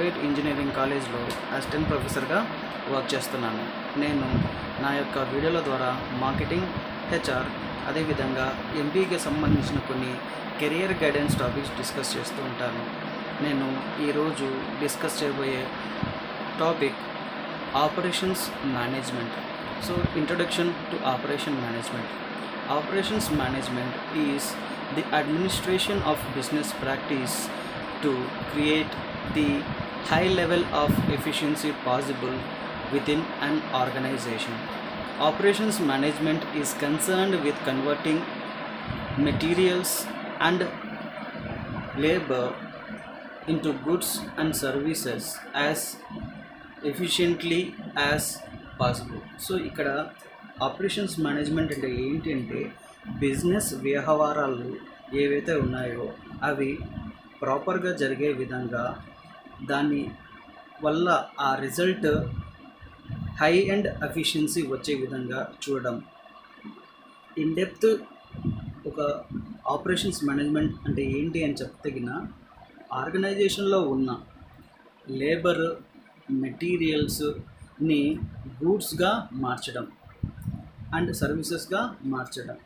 Private engineering కాలేజ్లో assistant ప్రొఫెసర్గా work చేస్తున్నాను. నేను నా యొక్క వీడియోల ద్వారా మార్కెటింగ్ హెచ్ఆర్ అదేవిధంగా ఎంపీకి సంబంధించిన కొన్ని కెరియర్ గైడెన్స్ టాపిక్స్ డిస్కస్ చేస్తూ ఉంటాను. నేను ఈరోజు డిస్కస్ చేయబోయే topic operations management. So introduction to operation management. Operations management is the administration of business practice to create the high level of efficiency possible within an organization. Operations management is concerned with converting materials and labor into goods and services as efficiently as possible so ఇక్కడ operations management అంటే ఏంటంటే business వ్యవహారాలు ఏవైతే ఉన్నాయో అవి ప్రాపర్గా జరిగే విధంగా దాని వల్ల ఆ రిజల్ట్ హై అండ్ ఎఫిషియన్సీ వచ్చే విధంగా చూడడం. ఇన్ డెప్త్ ఒక ఆపరేషన్స్ మేనేజ్మెంట్ అంటే ఏంటి అని చెప్తగిన ఆర్గనైజేషన్లో ఉన్న లేబర్ మెటీరియల్స్ని గూడ్స్గా మార్చడం అండ్ సర్వీసెస్గా మార్చడం.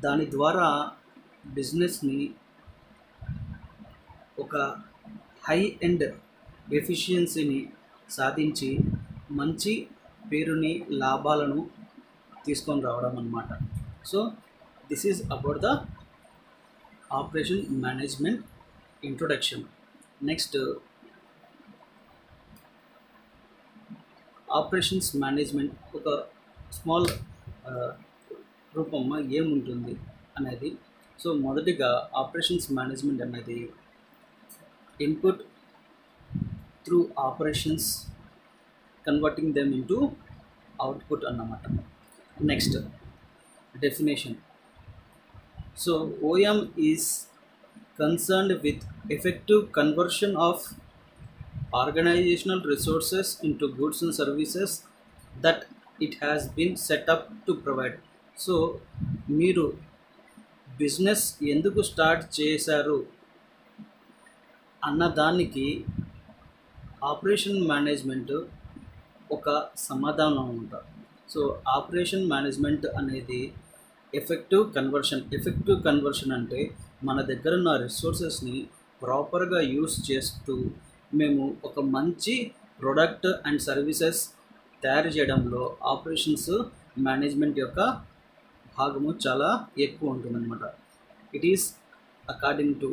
దాని ద్వారా బిజినెస్ని ఒక హై అండ్ ఎఫిషియన్సీని సాధించి మంచి పేరుని లాభాలను తీసుకొని రావడం అన్నమాట. So this is about the operation management introduction next operations management ఒక స్మాల్ uh, రూపంలో ఏముంటుంది అనేది. సో మొదటిగా ఆపరేషన్స్ మేనేజ్మెంట్ అనేది input through operations converting them into output అన్నమాట. Next definition so OM is concerned with effective conversion of organisational resources into goods and services that it has been set up to provide so మీరు business ఎందుకు start చేశారు? అన్నదానికి operation management ఒక సమాధానం ఉంటుంది so operation management అనేది effective conversion effective conversion అంటే మన దగ్గర ఉన్న రిసోర్సెస్ని ప్రాపర్గా యూస్ చేస్తూ మేము ఒక మంచి ప్రొడక్ట్ అండ్ సర్వీసెస్ తయారు చేయడంలో ఆపరేషన్స్ మేనేజ్మెంట్ యొక్క భాగము చాలా ఎక్కువ ఉంటుందన్నమాట. It is according to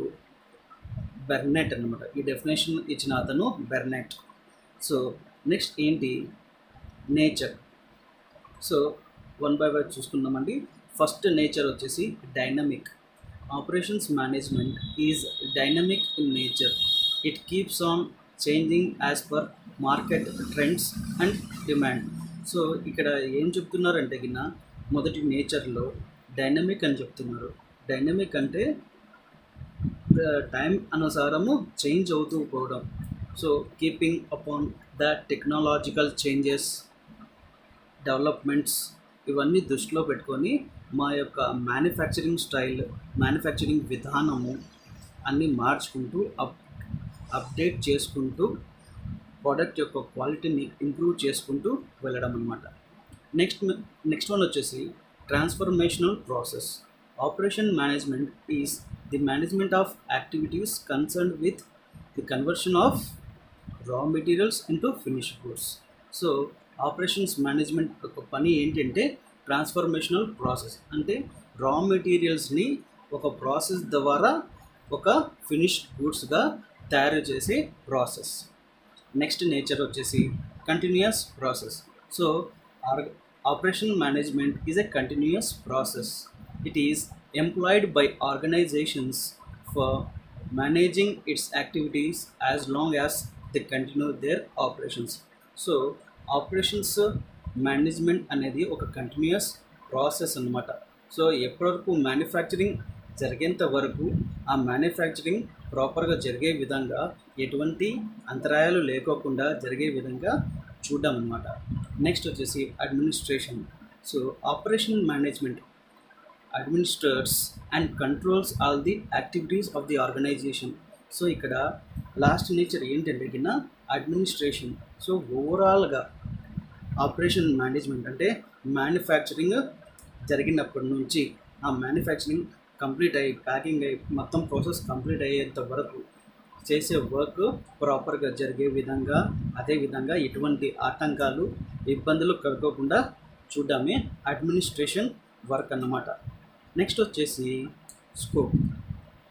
Burnett అనమాట ఈ డెఫినేషన్ ఇచ్చిన అతను బెర్నెట్ సో నెక్స్ట్ ఏంటి? Nature so one by one చూసుకుందామండి. First nature వచ్చేసి dynamic operations management is dynamic in nature it keeps on changing as per market trends and demand so ఇక్కడ ఏం చెప్తున్నారంటే కింద మొదటి నేచర్లో డైనమిక్ అని చెప్తున్నారు. డైనమిక్ అంటే టైం అనుసారము చేంజ్ అవుతూ పోవడం. So keeping upon the technological changes developments ఇవన్నీ దృష్టిలో పెట్టుకొని మా యొక్క మ్యానుఫ్యాక్చరింగ్ స్టైల్ మ్యానుఫ్యాక్చరింగ్ విధానము అన్నీ మార్చుకుంటూ అప్ అప్డేట్ చేసుకుంటూ ప్రోడక్ట్ యొక్క క్వాలిటీని ఇంప్రూవ్ చేసుకుంటూ వెళ్ళడం అనమాట నెక్స్ట్ నెక్స్ట్ వన్ వచ్చేసి transformational process operation management is the management of activities concern with the conversion of raw materials into finish goods so operations management యొక్క పని ఏంటంటే ట్రాన్స్ఫర్మేషనల్ ప్రాసెస్ అంటే రా మెటీరియల్స్ని ఒక ప్రాసెస్ ద్వారా ఒక ఫినిష్డ్ గూడ్స్గా తయారు చేసే ప్రాసెస్ నెక్స్ట్ నేచర్ వచ్చేసి continuous process so operation management is a continuous process it is employed by organisations for managing its activities as long as the continue their operations so operations management అనేది ఒక continuous process అనమాట so ఎప్పటివరకు manufacturing జరిగేంత వరకు ఆ manufacturing ప్రాపర్గా జరిగే విధంగా ఎటువంటి అంతరాయాలు లేకోకుండా జరిగే విధంగా చూడడం అనమాట నెక్స్ట్ వచ్చేసి administration so operation management administrates and controls all the activities of the organisation so ఇక్కడ లాస్ట్ నేచర్ ఏంటంటే కింద అడ్మినిస్ట్రేషన్ సో ఓవరాల్గా ఆపరేషన్ మేనేజ్మెంట్ అంటే మ్యానుఫ్యాక్చరింగ్ జరిగినప్పటి నుంచి ఆ మ్యానుఫ్యాక్చరింగ్ కంప్లీట్ అయ్యి ప్యాకింగ్ అయ్యి మొత్తం ప్రాసెస్ కంప్లీట్ అయ్యేంత వరకు చేసే వర్క్ ప్రాపర్గా జరిగే విధంగా అదేవిధంగా ఎటువంటి ఆటంకాలు ఇబ్బందులు కలుగకుండా చూడడమే అడ్మినిస్ట్రేషన్ వర్క్ అన్నమాట. నెక్స్ట్ వచ్చేసి స్కోప్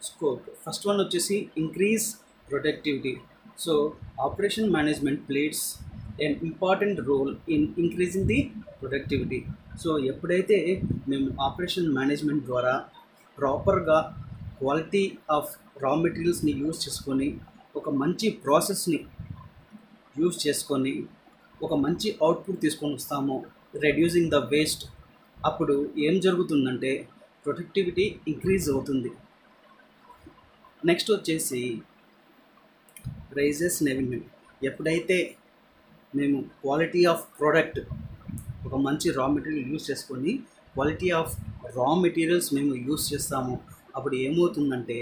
స్కోప్ ఫస్ట్ వన్ వచ్చేసి increase productivity so operation management plays an important role in increasing the productivity so ఎప్పుడైతే మేము ఆపరేషన్ మేనేజ్మెంట్ ద్వారా ప్రాపర్గా క్వాలిటీ ఆఫ్ రా మెటీరియల్స్ని యూజ్ చేసుకొని ఒక మంచి ప్రాసెస్ని యూజ్ చేసుకొని ఒక మంచి అవుట్పుట్ తీసుకొని వస్తామో రెడ్యూసింగ్ ద వేస్ట్ అప్పుడు ఏం జరుగుతుందంటే ప్రొడక్టివిటీ ఇంక్రీజ్ అవుతుంది. నెక్స్ట్ వచ్చేసి రైజెస్ రెవెన్యూ ఎప్పుడైతే మేము క్వాలిటీ ఆఫ్ ప్రోడక్ట్ ఒక మంచి రా మెటీరియల్ యూస్ చేసుకొని క్వాలిటీ ఆఫ్ రా మెటీరియల్స్ మేము యూస్ చేస్తాము అప్పుడు ఏమవుతుందంటే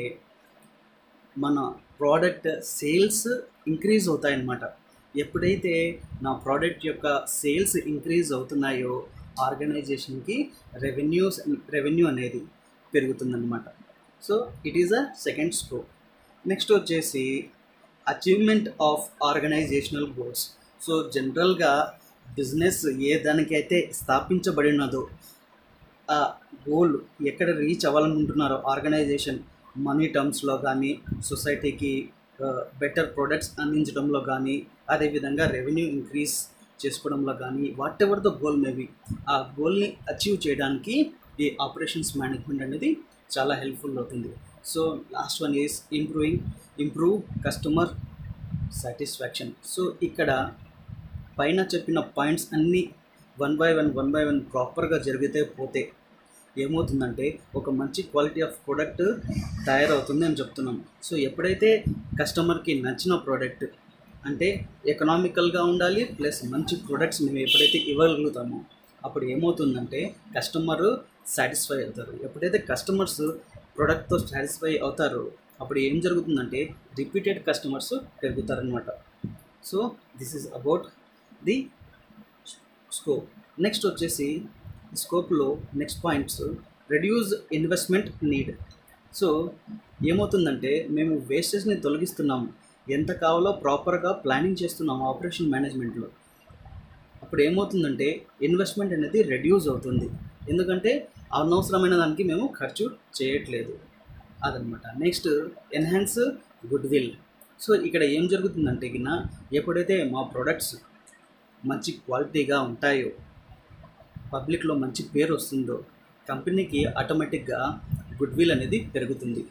మన ప్రోడక్ట్ సేల్స్ ఇంక్రీజ్ అవుతాయన్నమాట. ఎప్పుడైతే నా ప్రోడక్ట్ యొక్క సేల్స్ ఇంక్రీజ్ అవుతున్నాయో ఆర్గనైజేషన్కి రెవెన్యూస్ రెవెన్యూ అనేది పెరుగుతుందన్నమాట. So it is a second scope next వచ్చేసి achievement of organisational goals so జనరల్గా బిజినెస్ ఏ దానికైతే స్థాపించబడినదో ఆ గోల్ ఎక్కడ రీచ్ అవ్వాలనుకుంటున్నారో ఆర్గనైజేషన్ మనీ టర్మ్స్లో కానీ సొసైటీకి బెటర్ ప్రొడక్ట్స్ అందించడంలో కానీ అదేవిధంగా రెవెన్యూ ఇంక్రీజ్ చేసుకోవడంలో కానీ whatever the goal maybe ఆ గోల్ని అచీవ్ చేయడానికి ఈ ఆపరేషన్స్ మేనేజ్మెంట్ అనేది చాలా హెల్ప్ఫుల్ అవుతుంది. So last one is improving improve customer satisfaction so ఇక్కడ పైన చెప్పిన పాయింట్స్ అన్నీ one by one one by one ప్రాపర్గా జరిగితే పోతే ఏమవుతుందంటే ఒక మంచి క్వాలిటీ ఆఫ్ ప్రోడక్ట్ తయారవుతుంది అని చెప్తున్నాం. సో ఎప్పుడైతే కస్టమర్కి నచ్చిన ప్రోడక్ట్ అంటే ఎకనామికల్గా ఉండాలి ప్లస్ మంచి ప్రొడక్ట్స్ మేము ఎప్పుడైతే ఇవ్వగలుగుతామో అప్పుడు ఏమవుతుందంటే కస్టమర్ సాటిస్ఫై అవుతారు. ఎప్పుడైతే కస్టమర్స్ ప్రోడక్ట్తో సాటిస్ఫై అవుతారో అప్పుడు ఏం జరుగుతుందంటే repeated customers పెరుగుతారనమాట so this is about the scope next వచ్చేసి స్కోప్లో next points reduce investment need so ఏమవుతుందంటే మేము వేస్టేజ్ని తొలగిస్తున్నాము. ఎంత కావాలో ప్రాపర్గా ప్లానింగ్ చేస్తున్నాము ఆపరేషన్ మేనేజ్మెంట్లో అప్పుడు ఏమవుతుందంటే ఇన్వెస్ట్మెంట్ అనేది రెడ్యూస్ అవుతుంది. ఎందుకంటే అనవసరమైన దానికి మేము ఖర్చు చేయట్లేదు. అదనమాట. Next enhance goodwill so ఇక్కడ ఏం జరుగుతుందంటే కింద ఎప్పుడైతే మా ప్రొడక్ట్స్ మంచి క్వాలిటీగా ఉంటాయో పబ్లిక్లో మంచి పేరు వస్తుందో కంపెనీకి ఆటోమేటిక్గా గుడ్ విల్ అనేది పెరుగుతుంది.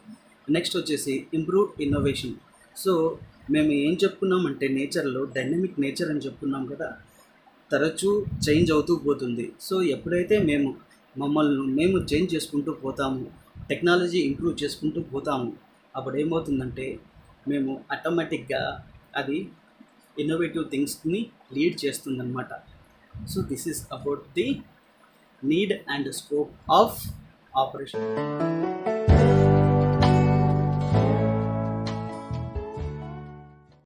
నెక్స్ట్ వచ్చేసి ఇంప్రూవ్ ఇన్నోవేషన్ సో మేము ఏం చెప్పుకున్నామంటే నేచర్లో డైనమిక్ నేచర్ అని చెప్పుకున్నాం కదా తరచూ చేంజ్ అవుతూ పోతుంది. సో ఎప్పుడైతే మేము మమ్మల్ని మేము చేంజ్ చేసుకుంటూ పోతాము టెక్నాలజీ ఇంప్రూవ్ చేసుకుంటూ పోతాము అప్పుడు ఏమవుతుందంటే మేము ఆటోమేటిక్గా అది ఇన్నోవేటివ్ థింగ్స్ని లీడ్ చేస్తుందన్నమాట. So this is about the need and scope of operation.